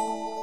you